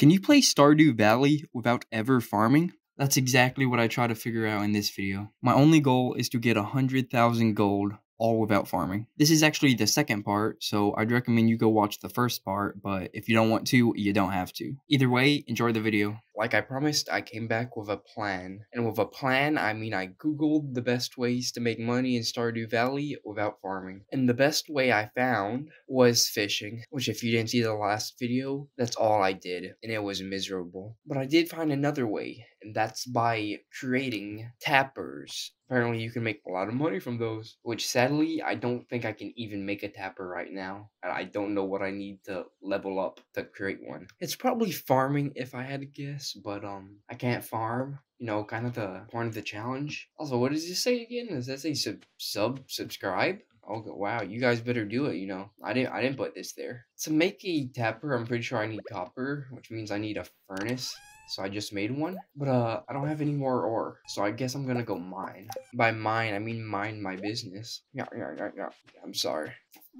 Can you play Stardew Valley without ever farming? That's exactly what I try to figure out in this video. My only goal is to get 100,000 gold all without farming. This is actually the second part, so I'd recommend you go watch the first part, but if you don't want to, you don't have to. Either way, enjoy the video. Like I promised, I came back with a plan. And with a plan, I mean I googled the best ways to make money in Stardew Valley without farming. And the best way I found was fishing, which if you didn't see the last video, that's all I did, and it was miserable. But I did find another way, and that's by creating tappers apparently you can make a lot of money from those which sadly i don't think i can even make a tapper right now and i don't know what i need to level up to create one it's probably farming if i had to guess but um i can't farm you know kind of the point of the challenge also what does this say again does that say sub sub subscribe Oh wow, you guys better do it. You know, I didn't. I didn't put this there. To make a tapper, I'm pretty sure I need copper, which means I need a furnace. So I just made one, but uh, I don't have any more ore, so I guess I'm gonna go mine. By mine, I mean mind my business. Yeah, yeah, yeah, yeah. I'm sorry.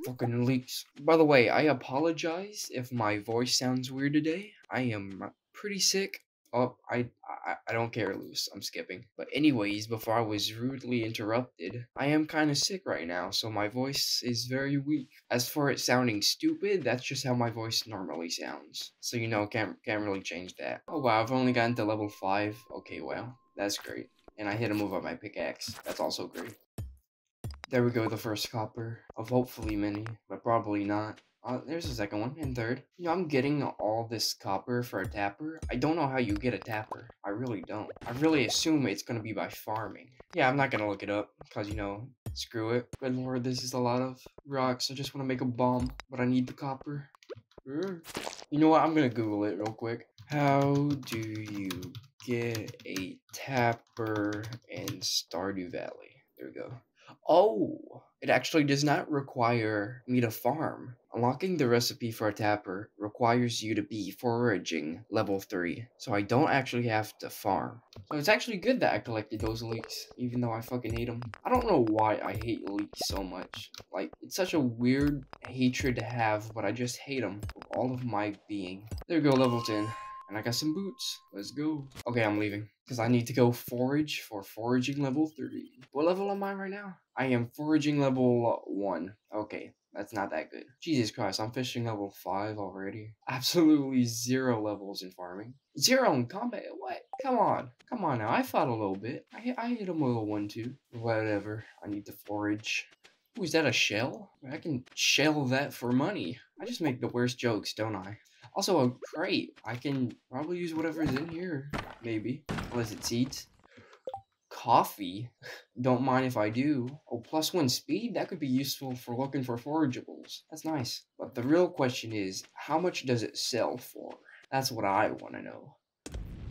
Fucking leeks. By the way, I apologize if my voice sounds weird today. I am pretty sick. Oh, I, I I don't care, Luce. I'm skipping. But anyways, before I was rudely interrupted, I am kind of sick right now, so my voice is very weak. As for it sounding stupid, that's just how my voice normally sounds. So you know, can't can't really change that. Oh wow, I've only gotten to level five. Okay, well, that's great. And I hit a move on my pickaxe. That's also great. There we go, the first copper of hopefully many, but probably not. Uh, there's a second one, and third. You know, I'm getting all this copper for a tapper. I don't know how you get a tapper. I really don't. I really assume it's gonna be by farming. Yeah, I'm not gonna look it up, because, you know, screw it. Good lord, this is a lot of rocks. I just want to make a bomb, but I need the copper. You know what? I'm gonna Google it real quick. How do you get a tapper in Stardew Valley? There we go. Oh, it actually does not require me to farm. Unlocking the recipe for a tapper requires you to be foraging level 3, so I don't actually have to farm. So it's actually good that I collected those leeks, even though I fucking hate them. I don't know why I hate leeks so much. Like, it's such a weird hatred to have, but I just hate them with all of my being. There we go, level 10. And I got some boots. Let's go. Okay, I'm leaving. Because I need to go forage for foraging level 3. What level am I right now? I am foraging level 1. Okay, that's not that good. Jesus Christ, I'm fishing level 5 already. Absolutely zero levels in farming. Zero in combat? What? Come on. Come on now. I fought a little bit. I hit, I hit a level 1 too. Whatever. I need to forage. Ooh, is that a shell? I can shell that for money. I just make the worst jokes, don't I? Also, a crate. I can probably use whatever's in here. Maybe. Unless it's seeds. Coffee. Don't mind if I do. Oh, plus one speed? That could be useful for looking for forageables. That's nice. But the real question is, how much does it sell for? That's what I want to know.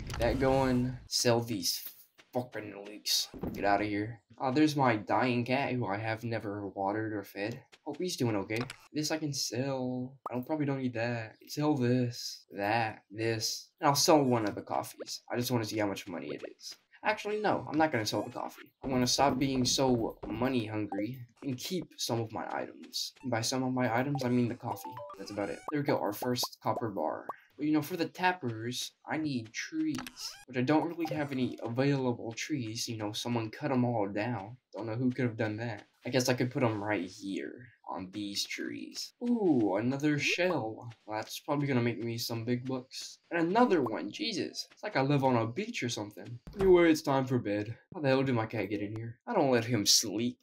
Get that going. Sell these fucking leeks. Get out of here. Oh, there's my dying cat who I have never watered or fed. Hope he's doing okay. This I can sell. I don't probably don't need that. Sell this, that, this. And I'll sell one of the coffees. I just want to see how much money it is. Actually, no, I'm not going to sell the coffee. I'm going to stop being so money hungry and keep some of my items. And by some of my items, I mean the coffee. That's about it. There we go, our first copper bar. But you know, for the tappers, I need trees, which I don't really have any available trees. You know, someone cut them all down. Don't know who could have done that. I guess I could put them right here on these trees. Ooh, another shell. Well, that's probably gonna make me some big bucks. And another one, Jesus. It's like I live on a beach or something. Anyway, it's time for bed. How the hell did my cat get in here? I don't let him sleep.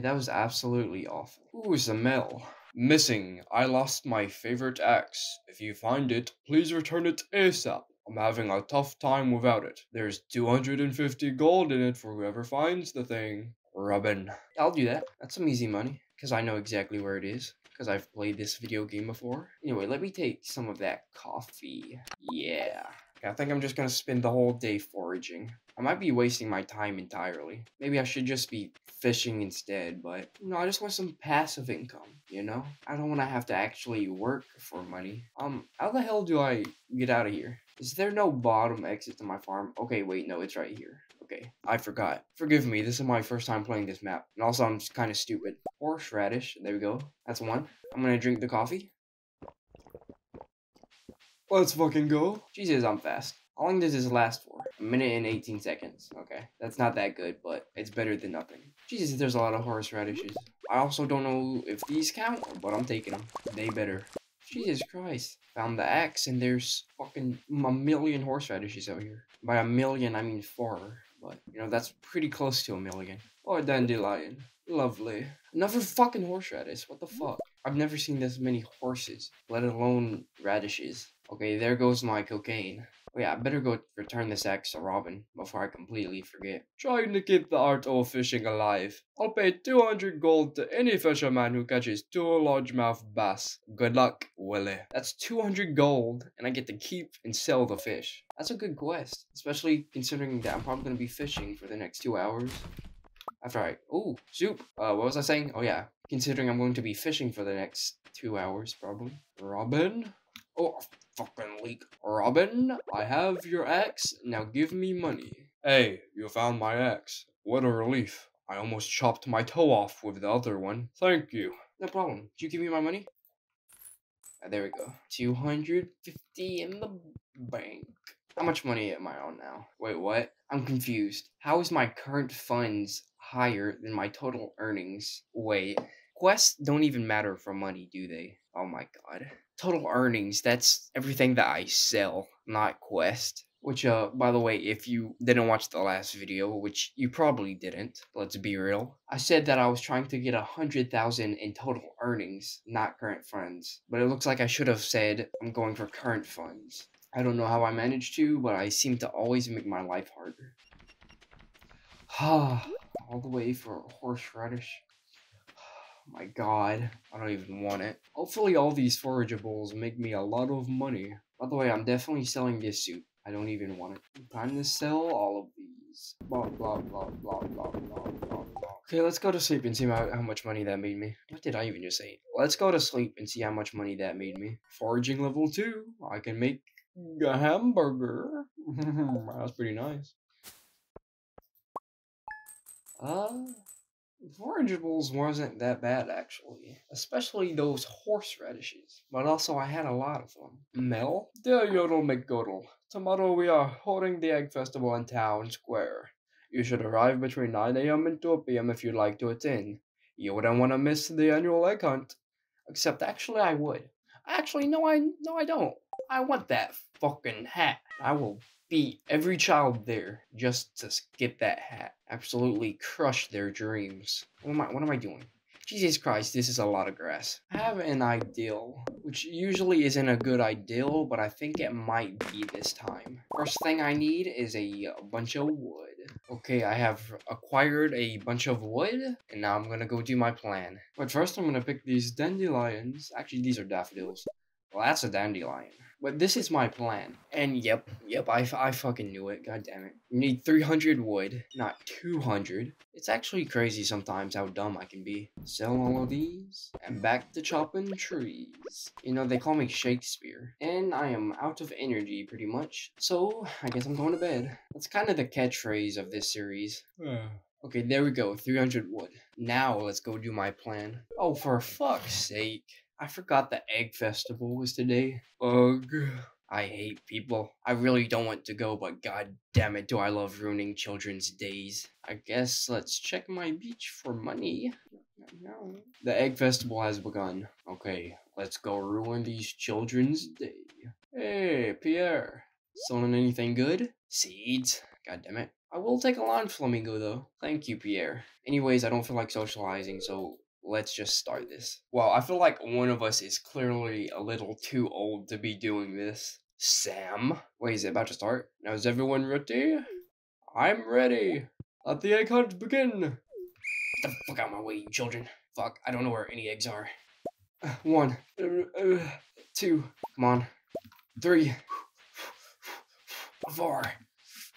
That was absolutely awful. Ooh, Zamel. Missing. I lost my favorite axe. If you find it, please return it ASAP. I'm having a tough time without it. There's 250 gold in it for whoever finds the thing. Robin. I'll do that. That's some easy money. Because I know exactly where it is. Because I've played this video game before. Anyway, let me take some of that coffee. Yeah. I think I'm just gonna spend the whole day foraging. I might be wasting my time entirely. Maybe I should just be fishing instead, but you know, I just want some passive income, you know? I don't want to have to actually work for money. Um, how the hell do I get out of here? Is there no bottom exit to my farm? Okay, wait, no, it's right here. Okay, I forgot. Forgive me, this is my first time playing this map. And also, I'm kind of stupid. Horseradish, there we go. That's one. I'm gonna drink the coffee. Let's fucking go. Jesus, I'm fast. How long does this last for? A minute and 18 seconds. Okay, that's not that good, but it's better than nothing. Jesus, there's a lot of horseradishes. I also don't know if these count, but I'm taking them. They better. Jesus Christ. Found the axe, and there's fucking a million horseradishes out here. By a million, I mean four. But, you know, that's pretty close to a million. Oh, dandelion. Lovely. Another fucking horseradish. What the fuck? I've never seen this many horses, let alone radishes. Okay, there goes my cocaine. Oh yeah, I better go return this axe to Robin before I completely forget. Trying to keep the art of fishing alive. I'll pay 200 gold to any fisherman who catches two largemouth bass. Good luck, Willy. That's 200 gold, and I get to keep and sell the fish. That's a good quest, especially considering that I'm probably going to be fishing for the next two hours. After I, oh, soup. Uh, what was I saying? Oh yeah, considering I'm going to be fishing for the next two hours, probably. Robin? Oh, fucking leek. Robin, I have your axe. Now give me money. Hey, you found my axe. What a relief. I almost chopped my toe off with the other one. Thank you. No problem. Did you give me my money? Ah, there we go. 250 in the bank. How much money am I on now? Wait, what? I'm confused. How is my current funds higher than my total earnings? Wait, quests don't even matter for money, do they? Oh my god. Total earnings, that's everything that I sell, not quest. Which, uh, by the way, if you didn't watch the last video, which you probably didn't, let's be real, I said that I was trying to get a hundred thousand in total earnings, not current funds. But it looks like I should have said I'm going for current funds. I don't know how I managed to, but I seem to always make my life harder. All the way for horseradish my god, I don't even want it. Hopefully all these forageables make me a lot of money. By the way, I'm definitely selling this suit. I don't even want it. Time to sell all of these. Blah, blah, blah, blah, blah, blah, blah, blah. Okay, let's go to sleep and see how, how much money that made me. What did I even just say? Let's go to sleep and see how much money that made me. Foraging level 2. I can make a hamburger. That's pretty nice. Uh... Forageables wasn't that bad actually, especially those horseradishes, but also I had a lot of them. Mel? Dear Yodel McGodel, tomorrow we are holding the Egg Festival in Town Square. You should arrive between 9 a.m. and 2 p.m. if you'd like to attend. You wouldn't want to miss the annual egg hunt. Except actually I would. Actually, no I no I don't. I want that fucking hat. I will beat every child there just to get that hat. Absolutely crush their dreams. What am I, what am I doing? Jesus Christ, this is a lot of grass. I have an ideal, which usually isn't a good ideal, but I think it might be this time. First thing I need is a uh, bunch of wood. Okay, I have acquired a bunch of wood, and now I'm gonna go do my plan. But first I'm gonna pick these dandelions. Actually, these are daffodils. Well, that's a dandelion. But this is my plan. And yep, yep, I, I fucking knew it. God damn it. You need 300 wood, not 200. It's actually crazy sometimes how dumb I can be. Sell all of these, and back to chopping trees. You know, they call me Shakespeare. And I am out of energy, pretty much. So, I guess I'm going to bed. That's kind of the catchphrase of this series. Okay, there we go, 300 wood. Now let's go do my plan. Oh, for fuck's sake. I forgot the egg festival was today. Ugh. I hate people. I really don't want to go, but god damn it, do I love ruining children's days. I guess let's check my beach for money. The egg festival has begun. Okay, let's go ruin these children's day. Hey, Pierre. Selling anything good? Seeds. God damn it. I will take a lawn flamingo though. Thank you, Pierre. Anyways, I don't feel like socializing, so let's just start this. Well, I feel like one of us is clearly a little too old to be doing this. Sam? Wait, is it about to start? Now is everyone ready? I'm ready. Let the egg hunt begin. Get the fuck out of my way, you children. Fuck, I don't know where any eggs are. One, uh, two, come on, three, four,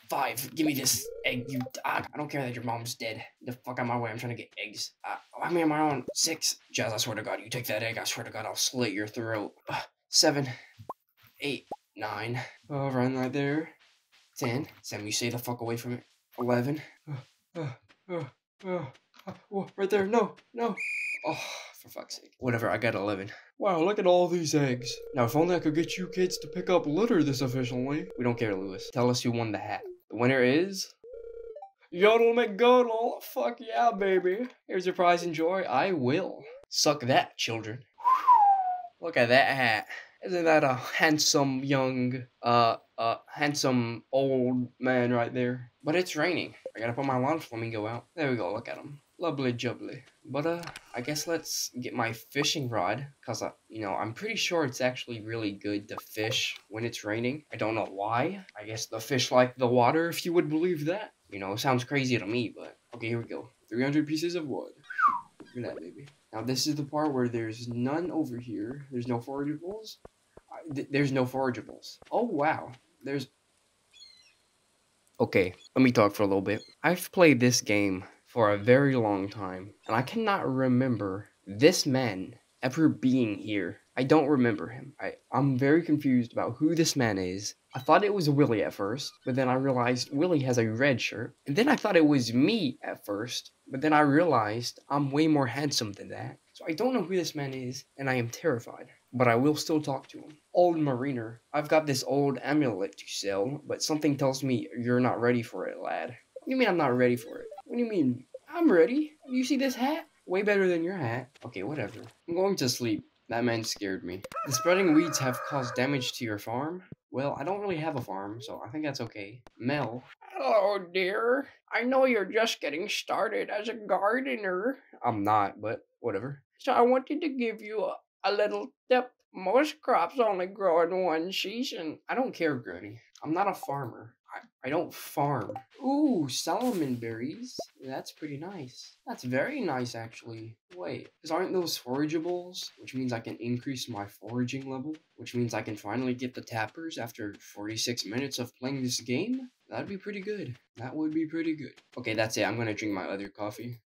five. Give me this egg, you. I don't care that your mom's dead. The fuck out of my way. I'm trying to get eggs. Uh, I mean, am I on six? Jas, I swear to God, you take that egg. I swear to God, I'll slit your throat. Uh, seven, eight, nine. Oh, run right there. Ten. Sam, you stay the fuck away from it. 11. Uh, uh, uh, uh, right there. No, no. Oh, for fuck's sake. Whatever, I got 11. Wow, look at all these eggs. Now, if only I could get you kids to pick up litter this efficiently. We don't care, Lewis. Tell us who won the hat. The winner is... Yodel McGodel. Fuck yeah, baby. Here's your prize and joy. I will. Suck that, children. Look at that hat. Isn't that a handsome young, uh, uh, handsome old man right there? But it's raining. I gotta put my lawn flamingo out. There we go, look at him. Lovely jubbly. But, uh, I guess let's get my fishing rod. Cause, uh, you know, I'm pretty sure it's actually really good to fish when it's raining. I don't know why. I guess the fish like the water, if you would believe that. You know, sounds crazy to me, but... Okay, here we go. 300 pieces of wood. Look at that, baby. Now this is the part where there's none over here. There's no forageables. Th there's no forageables. Oh wow. There's. Okay, let me talk for a little bit. I've played this game for a very long time, and I cannot remember this man ever being here. I don't remember him. I, I'm very confused about who this man is. I thought it was Willy at first, but then I realized Willy has a red shirt. And then I thought it was me at first, but then I realized I'm way more handsome than that. So I don't know who this man is, and I am terrified. But I will still talk to him. Old Mariner, I've got this old amulet to sell, but something tells me you're not ready for it, lad. What do you mean I'm not ready for it? What do you mean? I'm ready. You see this hat? Way better than your hat. Okay, whatever. I'm going to sleep. That man scared me. The spreading weeds have caused damage to your farm? Well, I don't really have a farm, so I think that's okay. Mel. Hello, dear. I know you're just getting started as a gardener. I'm not, but whatever. So I wanted to give you a, a little tip. Most crops only grow in one season. I don't care, Granny. I'm not a farmer. I, don't farm. Ooh, salmon berries. That's pretty nice. That's very nice, actually. Wait, because aren't those forageables? Which means I can increase my foraging level. Which means I can finally get the tappers after 46 minutes of playing this game. That'd be pretty good. That would be pretty good. Okay, that's it. I'm gonna drink my other coffee.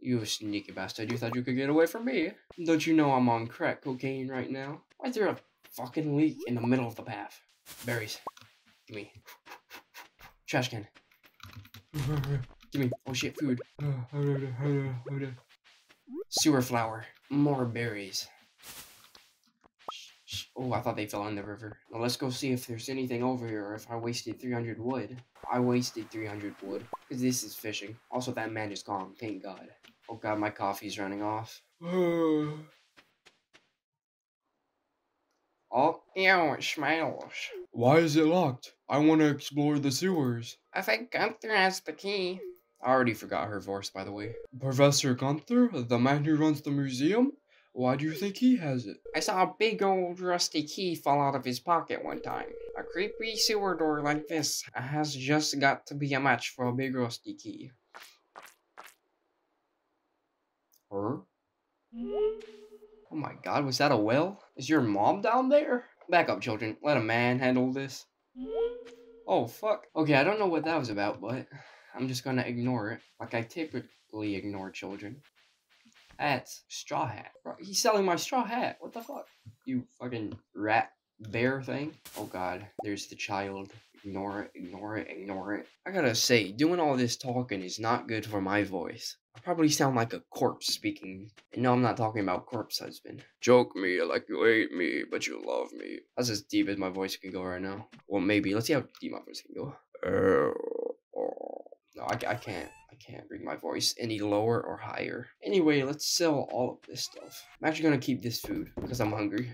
You sneaky bastard. You thought you could get away from me. Don't you know I'm on crack cocaine right now? Why there a fucking leek in the middle of the path? Berries. Give me. Trash can. Give me. Oh shit, food. Sewer flower. More berries. Oh, I thought they fell in the river. Well, let's go see if there's anything over here or if I wasted 300 wood. I wasted 300 wood. Because this is fishing. Also, that man is gone. Thank God. Oh God, my coffee's running off. Oh, ew, it smells. Why is it locked? I want to explore the sewers. I think Gunther has the key. I already forgot her voice, by the way. Professor Gunther, the man who runs the museum? Why do you think he has it? I saw a big old rusty key fall out of his pocket one time. A creepy sewer door like this has just got to be a match for a big rusty key. Her? God, was that a well? Is your mom down there? Back up, children. Let a man handle this. Oh, fuck. Okay, I don't know what that was about, but I'm just gonna ignore it. Like I typically ignore children. That's straw hat. Bro, he's selling my straw hat. What the fuck? You fucking rat bear thing. Oh god, there's the child. Ignore it, ignore it, ignore it. I gotta say, doing all this talking is not good for my voice. I probably sound like a corpse speaking. And no, I'm not talking about corpse husband. Joke me like you hate me, but you love me. That's as deep as my voice can go right now. Well, maybe. Let's see how deep my voice can go. Oh. No, I, I can't. I can't bring my voice any lower or higher. Anyway, let's sell all of this stuff. I'm actually gonna keep this food because I'm hungry.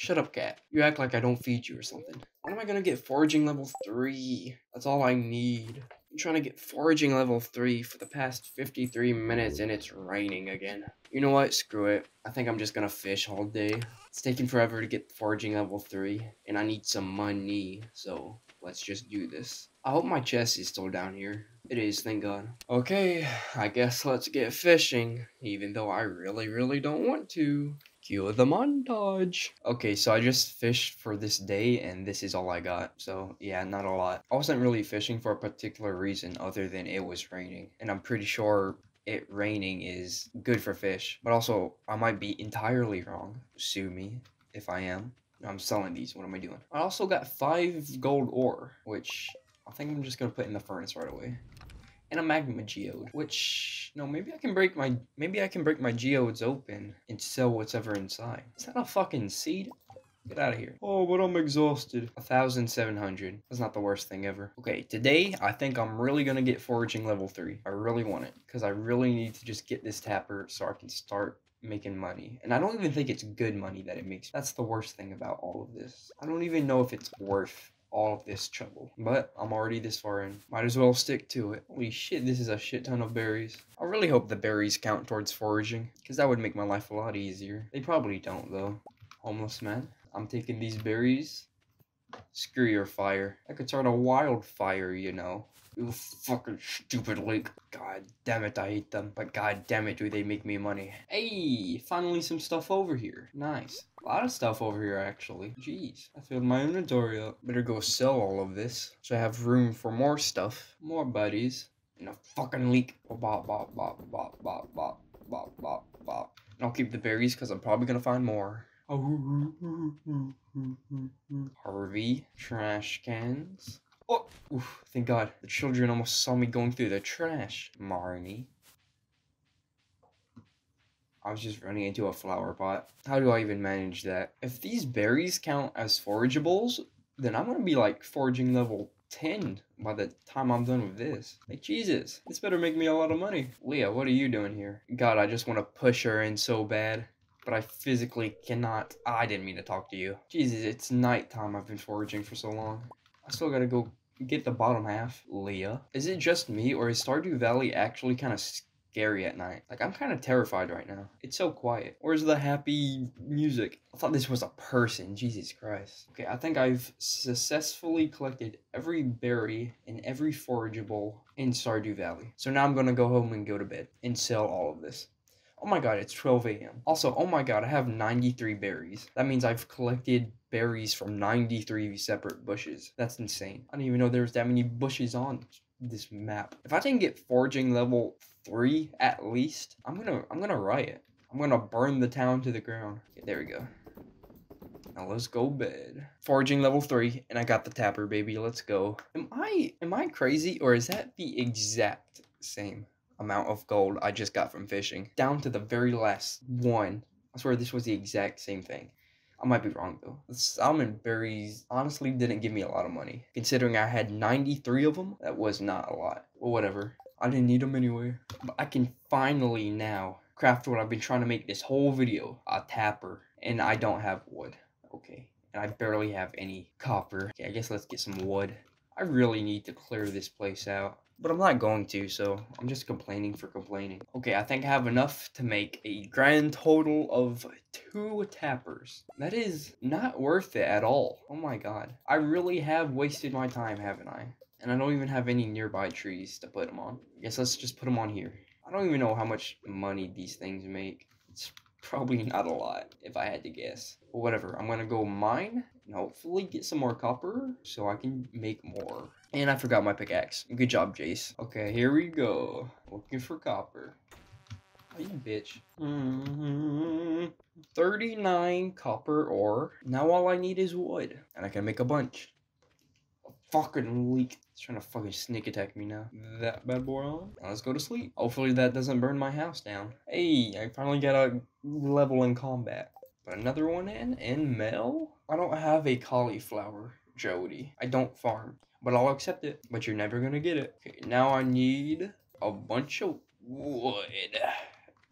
Shut up, cat. You act like I don't feed you or something. When am I gonna get foraging level 3? That's all I need. I'm trying to get foraging level 3 for the past 53 minutes and it's raining again. You know what? Screw it. I think I'm just gonna fish all day. It's taking forever to get foraging level 3 and I need some money. So let's just do this. I hope my chest is still down here. It is, thank God. Okay, I guess let's get fishing, even though I really, really don't want to. Cue the montage. Okay, so I just fished for this day, and this is all I got. So, yeah, not a lot. I wasn't really fishing for a particular reason other than it was raining. And I'm pretty sure it raining is good for fish. But also, I might be entirely wrong. Sue me if I am. I'm selling these. What am I doing? I also got five gold ore, which I think I'm just gonna put in the furnace right away. And a magma geode, which no, maybe I can break my maybe I can break my geodes open and sell what's ever inside. Is that a fucking seed? Get out of here. Oh, but I'm exhausted. 1,700. That's not the worst thing ever. Okay, today I think I'm really gonna get foraging level 3. I really want it. Because I really need to just get this tapper so I can start making money. And I don't even think it's good money that it makes. That's the worst thing about all of this. I don't even know if it's worth all of this trouble. But I'm already this far in. Might as well stick to it. Holy shit, this is a shit ton of berries. I really hope the berries count towards foraging, because that would make my life a lot easier. They probably don't, though. Homeless man. I'm taking these berries. Screw your fire. I could start a wildfire, you know. You fucking stupid lake. God damn it, I hate them. But god damn it, do they make me money. Hey, finally some stuff over here. Nice. A lot of stuff over here, actually. Jeez. I filled my inventory up. Better go sell all of this. So I have room for more stuff. More buddies. And a fucking leek. Bop, bop, bop, bop, bop, bop, bop, bop, bop. And I'll keep the berries because I'm probably gonna find more. Harvey, trash cans. Oh, oof, thank God. The children almost saw me going through the trash. Marnie. I was just running into a flower pot. How do I even manage that? If these berries count as forageables, then I'm gonna be like foraging level 10 by the time I'm done with this. Like, Jesus, this better make me a lot of money. Leah, what are you doing here? God, I just want to push her in so bad but I physically cannot. Ah, I didn't mean to talk to you. Jesus, it's nighttime. I've been foraging for so long. I still gotta go get the bottom half. Leah. Is it just me, or is Stardew Valley actually kind of scary at night? Like, I'm kind of terrified right now. It's so quiet. Where's the happy music? I thought this was a person. Jesus Christ. Okay, I think I've successfully collected every berry and every forageable in Stardew Valley. So now I'm gonna go home and go to bed and sell all of this. Oh my god, it's 12 a.m. Also, oh my god, I have 93 berries. That means I've collected berries from 93 separate bushes. That's insane. I didn't even know there was that many bushes on this map. If I didn't get foraging level 3 at least, I'm gonna I'm gonna riot. I'm gonna burn the town to the ground. Okay, there we go. Now let's go bed. Foraging level 3, and I got the tapper, baby. Let's go. Am I am I crazy, or is that the exact same? Amount of gold I just got from fishing, down to the very last one. I swear this was the exact same thing. I might be wrong though. The salmon berries honestly didn't give me a lot of money. Considering I had 93 of them, that was not a lot. Well, whatever. I didn't need them anyway. But I can finally now craft what I've been trying to make this whole video. A tapper. And I don't have wood. Okay. And I barely have any copper. Okay, I guess let's get some wood. I really need to clear this place out. But I'm not going to, so I'm just complaining for complaining. Okay, I think I have enough to make a grand total of two tappers. That is not worth it at all. Oh my god. I really have wasted my time, haven't I? And I don't even have any nearby trees to put them on. I guess let's just put them on here. I don't even know how much money these things make. It's probably not a lot, if I had to guess. But whatever, I'm gonna go mine and hopefully get some more copper so I can make more. And I forgot my pickaxe. Good job, Jayce. Okay, here we go. Looking for copper. Oh, you bitch. Mm -hmm. 39 copper ore. Now all I need is wood. And I can make a bunch. A fucking leek. It's trying to fucking sneak attack me now. That bad boy on. Now let's go to sleep. Hopefully that doesn't burn my house down. Hey, I finally got a level in combat. Put another one in. In Mel? I don't have a cauliflower, Jodi. I don't farm but I'll accept it. But you're never gonna get it. Okay, now I need a bunch of wood.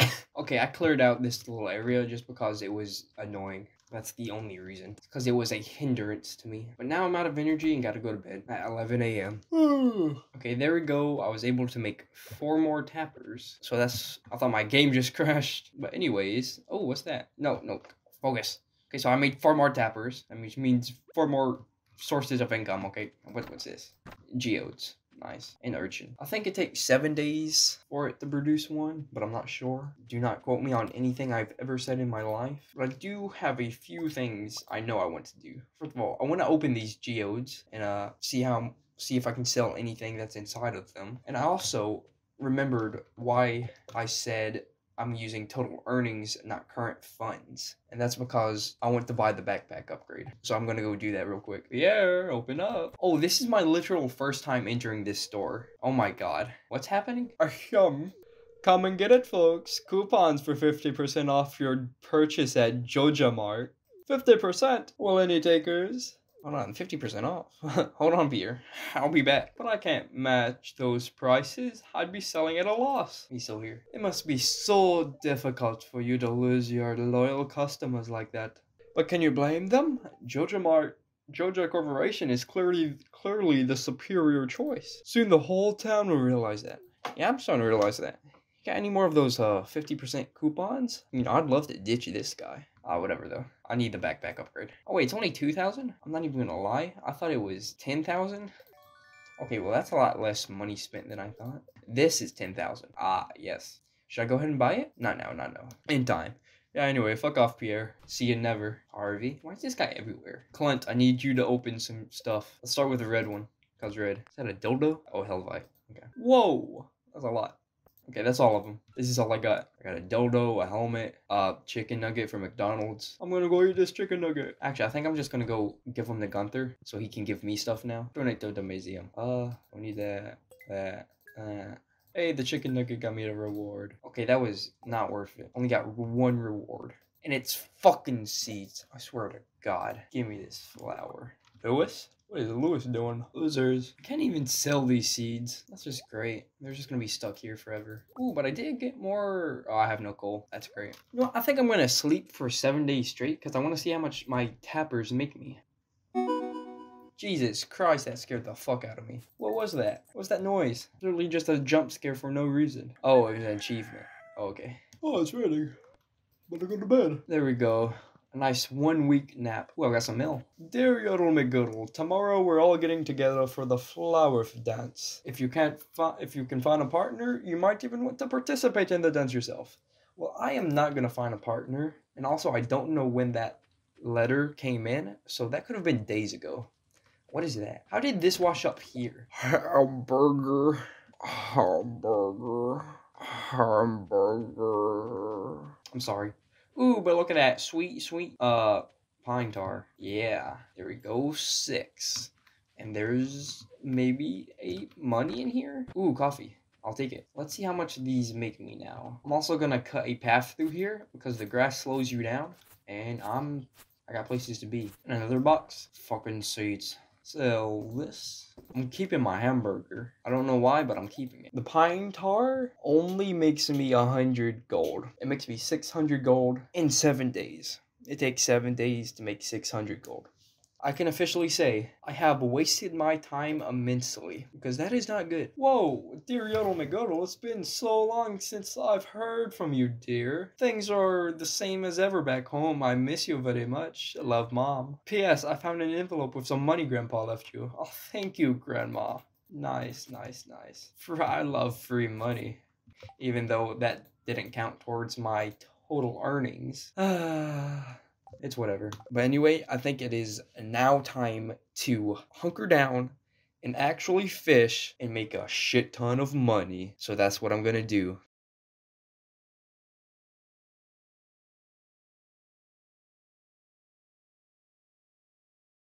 okay, I cleared out this little area just because it was annoying. That's the only reason. Because it was a hindrance to me. But now I'm out of energy and gotta go to bed at 11 a.m. okay, there we go. I was able to make four more tappers. So that's... I thought my game just crashed. But anyways... Oh, what's that? No, no. Focus. Okay, so I made four more tappers. Which means four more sources of income. Okay, what, what's this? Geodes. Nice. And urchin. I think it takes seven days for it to produce one, but I'm not sure. Do not quote me on anything I've ever said in my life. But I do have a few things I know I want to do. First of all, I want to open these geodes and uh see how see if I can sell anything that's inside of them. And I also remembered why I said I'm using total earnings, not current funds. And that's because I want to buy the backpack upgrade. So I'm gonna go do that real quick. Yeah, open up. Oh, this is my literal first time entering this store. Oh my god. What's happening? Ahem. Come and get it, folks. Coupons for 50% off your purchase at Joja Mart. 50%? Will any takers? Hold on, 50% off. Hold on, beer. I'll be back. But I can't match those prices. I'd be selling at a loss. He's still here. It must be so difficult for you to lose your loyal customers like that. But can you blame them? Joja Mart Joja Corporation is clearly clearly the superior choice. Soon the whole town will realize that. Yeah, I'm starting to realize that. Got any more of those uh 50% coupons? I mean, I'd love to ditch this guy. Ah, uh, whatever though. I need the backpack upgrade. Oh wait, it's only 2,000? I'm not even gonna lie. I thought it was 10,000. Okay, well that's a lot less money spent than I thought. This is 10,000. Ah, yes. Should I go ahead and buy it? Not now, not now. In time. Yeah, anyway, fuck off, Pierre. See you never. Harvey. Why is this guy everywhere? Clint, I need you to open some stuff. Let's start with the red one. Cause red. Is that a dildo? Oh, hell I. Okay. Whoa! That's a lot. Okay, that's all of them. This is all I got. I got a dildo, a helmet, a chicken nugget from McDonald's. I'm gonna go eat this chicken nugget. Actually, I think I'm just gonna go give him the Gunther so he can give me stuff now. Donate to the museum. Uh, I need that, that, uh. Hey, the chicken nugget got me a reward. Okay, that was not worth it. Only got one reward. And it's fucking seeds. I swear to God. Give me this flower. Lewis? What is Lewis doing? Losers. I can't even sell these seeds. That's just great. They're just gonna be stuck here forever. Ooh, but I did get more. Oh, I have no coal. That's great. You know, I think I'm gonna sleep for seven days straight because I want to see how much my tappers make me. Jesus Christ, that scared the fuck out of me. What was that? What was that noise? Literally just a jump scare for no reason. Oh, it was an achievement. Oh, okay. Oh, it's ready. Better go to bed. There we go. A nice one week nap. Well, I got some mail. Dear Yodel McGoodle, tomorrow we're all getting together for the flower dance. If you can't fi- if you can find a partner, you might even want to participate in the dance yourself. Well, I am not gonna find a partner, and also I don't know when that letter came in, so that could have been days ago. What is that? How did this wash up here? Hamburger, hamburger, hamburger. I'm sorry. Ooh, but look at that. Sweet, sweet, uh, pine tar. Yeah, there we go. Six. And there's maybe eight money in here. Ooh, coffee. I'll take it. Let's see how much these make me now. I'm also gonna cut a path through here because the grass slows you down. And I'm, I got places to be. Another box. Fucking seeds. So this, uh, I'm keeping my hamburger. I don't know why, but I'm keeping it. The pine tar only makes me a hundred gold. It makes me 600 gold in seven days. It takes seven days to make 600 gold. I can officially say I have wasted my time immensely because that is not good. Whoa, dear Yodel McGodel, it's been so long since I've heard from you, dear. Things are the same as ever back home. I miss you very much. Love, Mom. P.S. I found an envelope with some money Grandpa left you. Oh, thank you, Grandma. Nice, nice, nice. For I love free money, even though that didn't count towards my total earnings. Ah it's whatever. But anyway, I think it is now time to hunker down and actually fish and make a shit ton of money. So that's what I'm gonna do.